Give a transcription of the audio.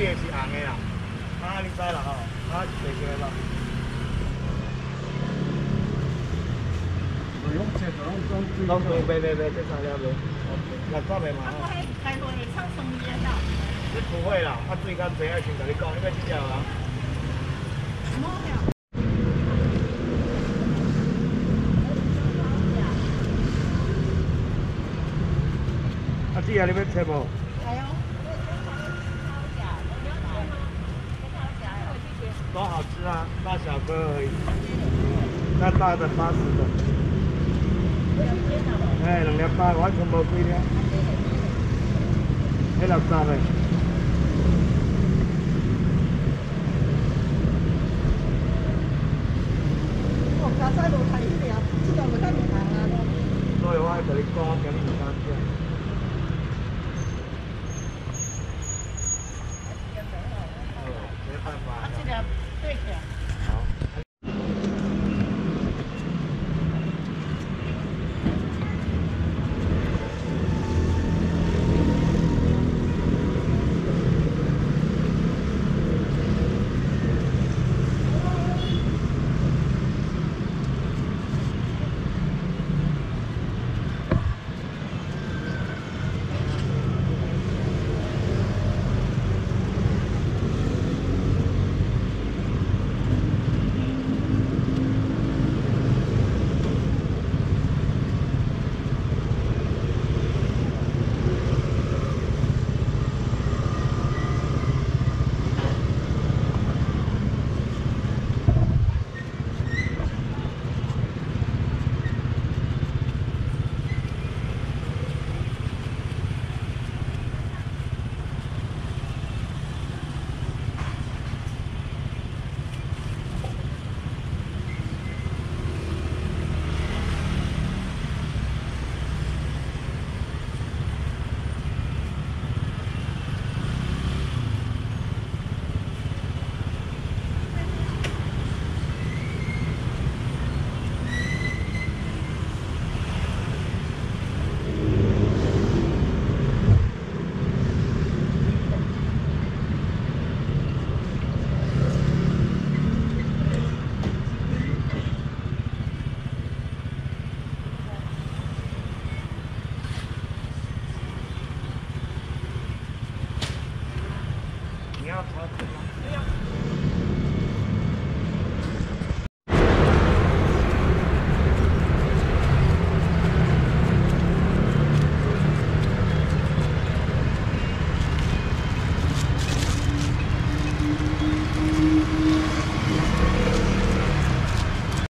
水的是红的啦，啊，你知啦吼，啊，是白色的啦。不用切，不用装水。拢对，袂袂袂，这三了袂，六十的嘛吼。啊，开会唱生意的了，你不会啦，啊，水较济，爱先甲你讲，你要几条啊？啊，这个你要切无？是，啊，大小个而已。那大的八十的。哎，两两八，完全无几了。迄六十的。我刚才落台去了，这个没看你行啊。所以我爱甲你讲，今日唔敢吃。你要超吃吗？